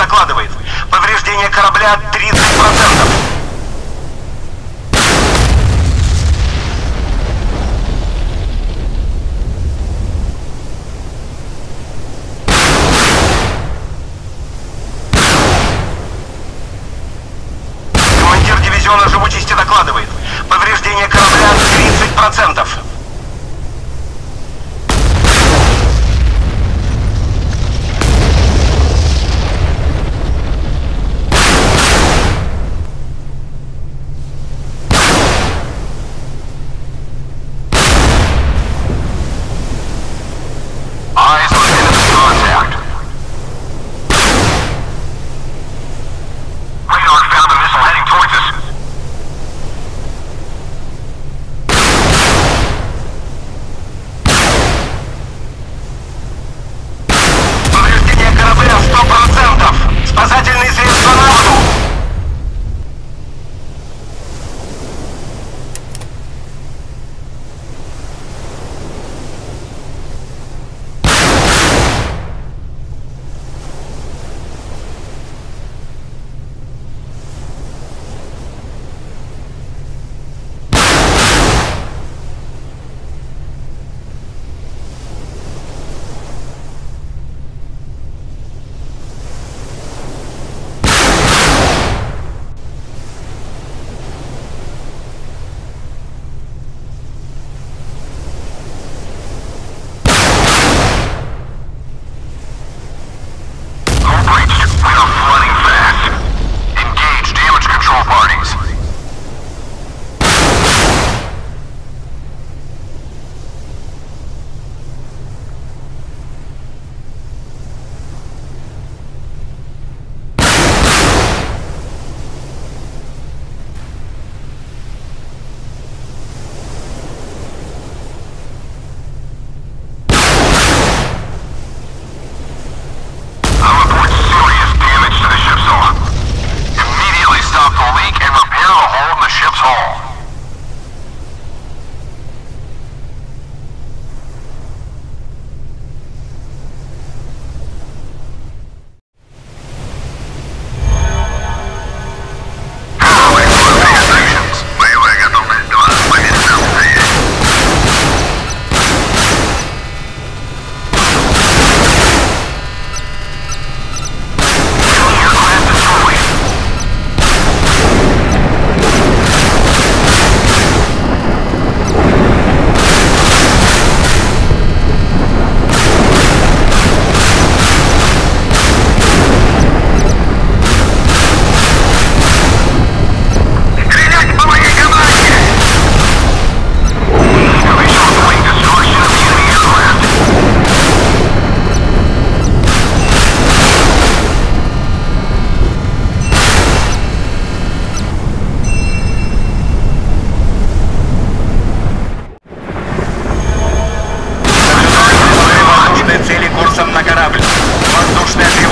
докладывает. Повреждение корабля 30%. Командир дивизиона живучести докладывает. Повреждение корабля 30%. авианосцем на корабль. Воздушная. ответ.